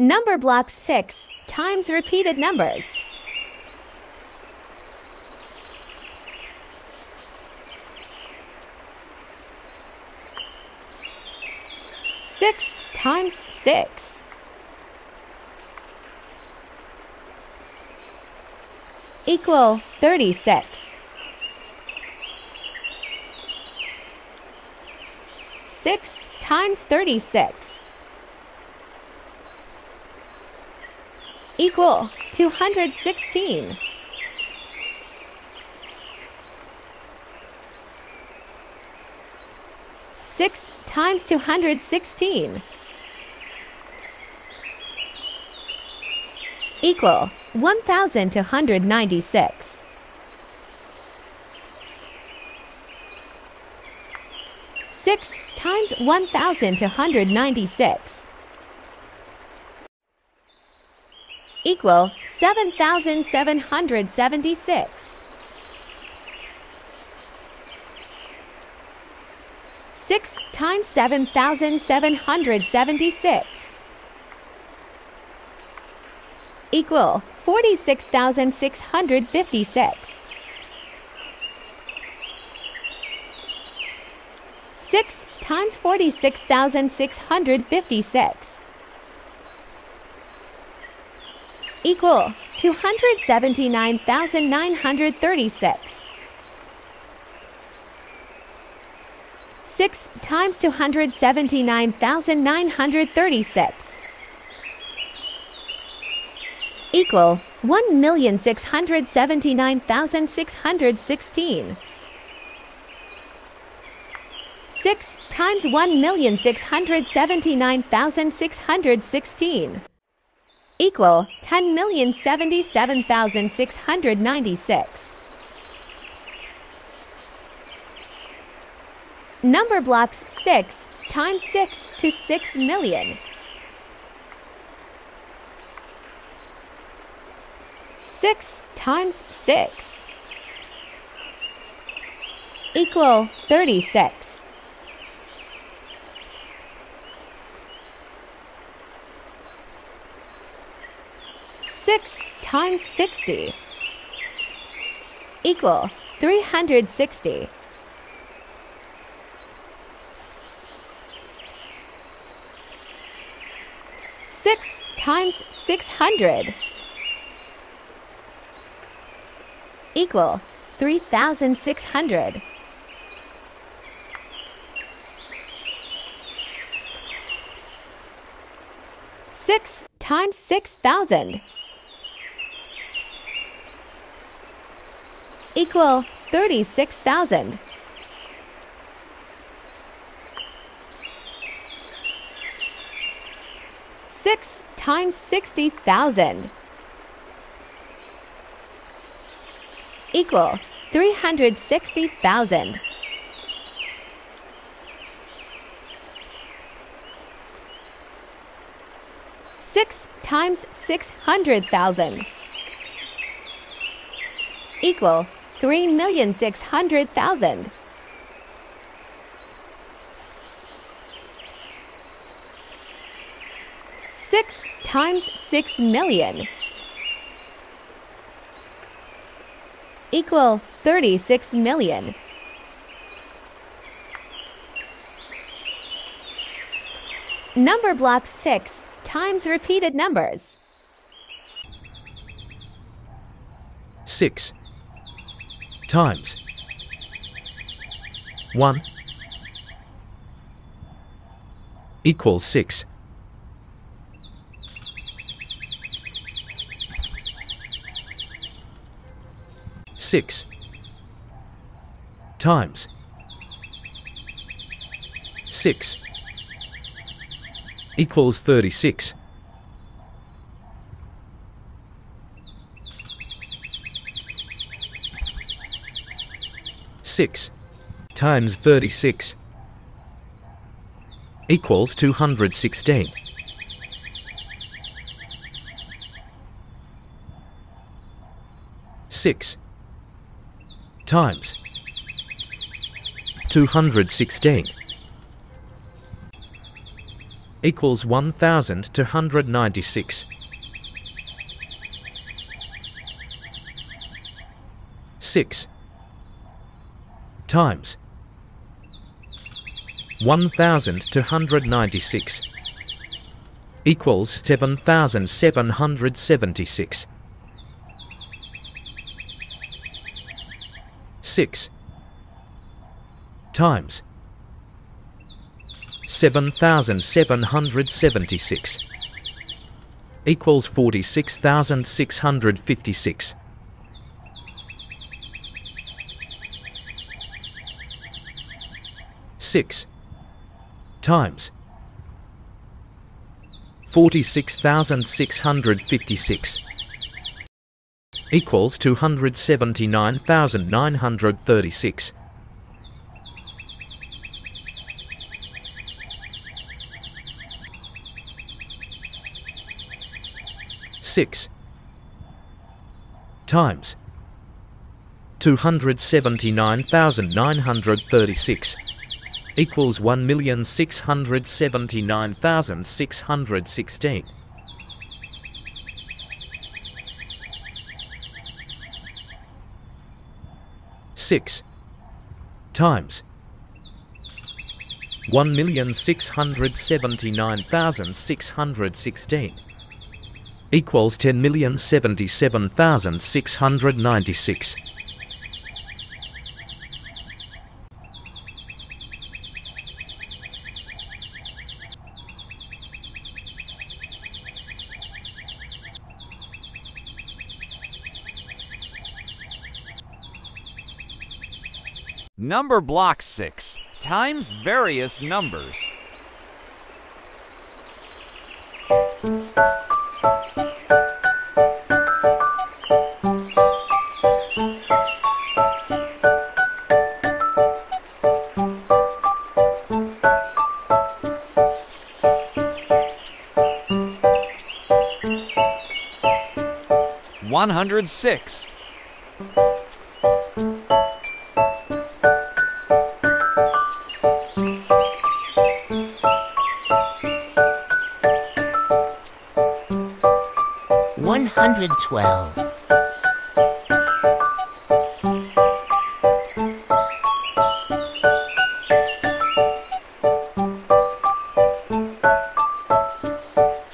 Numberblock 6 times repeated numbers. Six times six. Equal 36. Six times 36. Equal 216. Six times 216 equal 1296. Six times 1296 equal 7776. Six times 7,776 equal 46,656. 6 times 46,656 equal 279,936. 6 times 279,936 equal 1,679,616. 6 times 1,679,616 equal 10,077,696. Numberblocks 6 times 6 to 6 million. 6 times 6 equal 36. times 60 equal 360. Six times 600 equal 3,600. Six times 6,000 equal thirty-six thousand. Six times sixty thousand equal 360,000. Six times 600,000 equal 3,600,000. Six times six million equal 36 million. Numberblock 6 times repeated numbers. 6 times 1 equals 6. Six times six equals thirty-six. Six times thirty-six equals two hundred sixteen. Six times 216 equals 1296. 6 times 1296 equals 7776. 6 times 7776 equals 46656. 6 times 46,656 equals 279,936. Six times two hundred seventy nine thousand nine hundred thirty six equals one million six hundred seventy nine thousand six hundred sixteen. Six times one million six hundred seventy nine thousand six hundred sixteen equals ten million seventy seven thousand six hundred ninety six. Numberblock 6 times various numbers. One hundred six. One hundred twelve.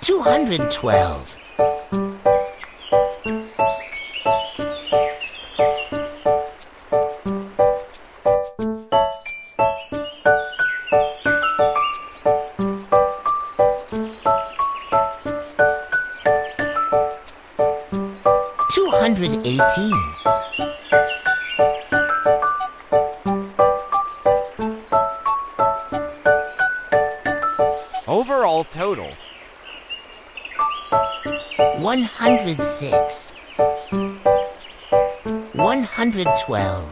Two hundred twelve. 18. Overall total 106, 112,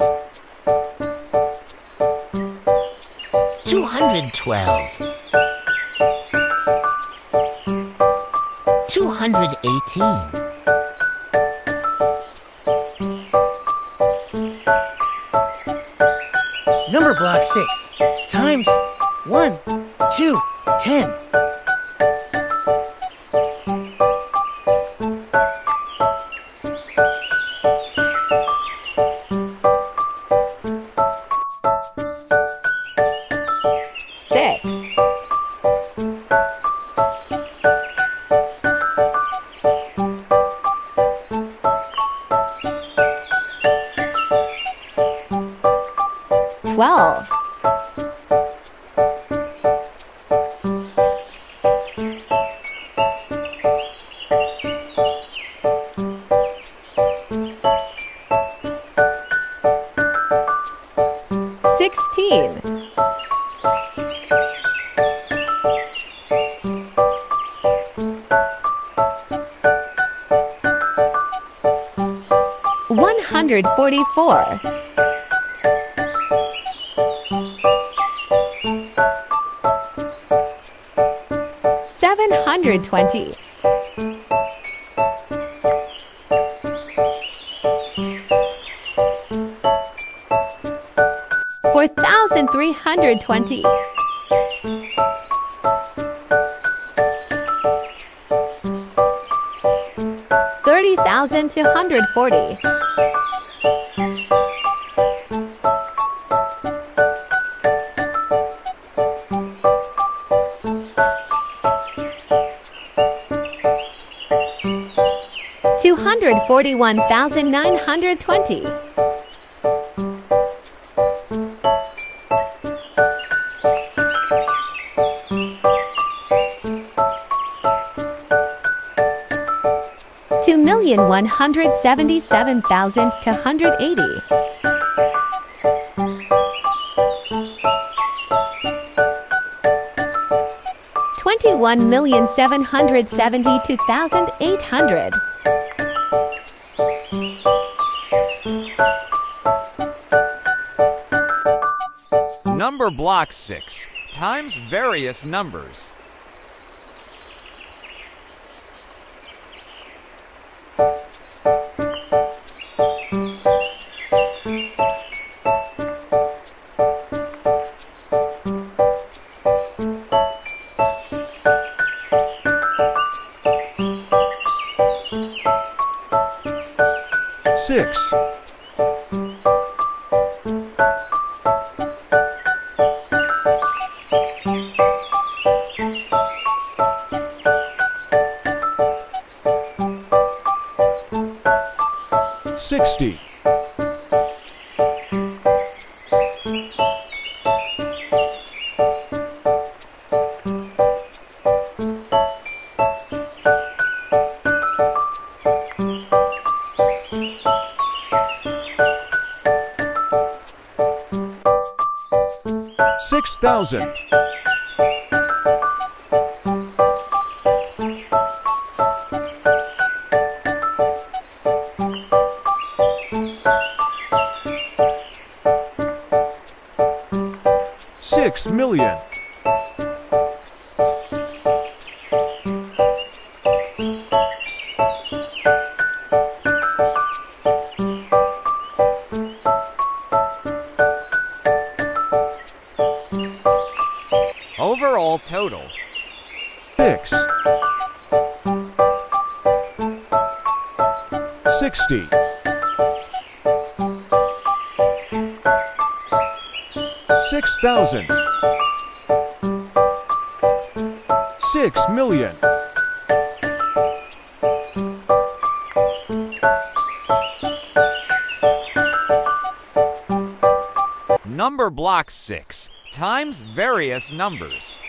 212. 218. Numberblock 6 times 1, 2, 10. 44. Seven hundred twenty. Four thousand three hundred twenty. Thirty thousand two hundred forty. 141,920. Two million one hundred seventy seven thousand two hundred eighty. Twenty one million seven hundred seventy two thousand eight hundred. Numberblock 6 times various numbers. six, sixty, six thousand, 6 million. Overall total. 6 60 6,000 six million, Numberblock 6 times various numbers.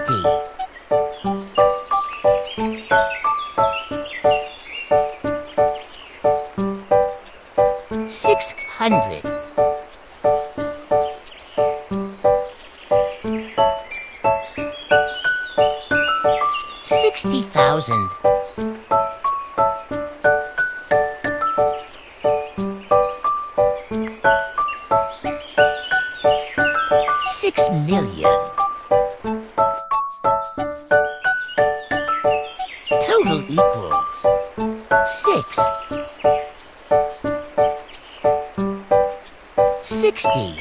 Sixty, six hundred, sixty thousand. Six million. Equals six. Sixty.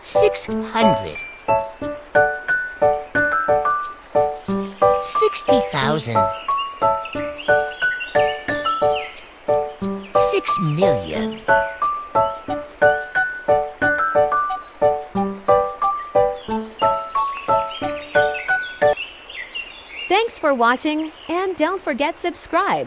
Six hundred. Sixty thousand. Six million. For watching and don't forget subscribe.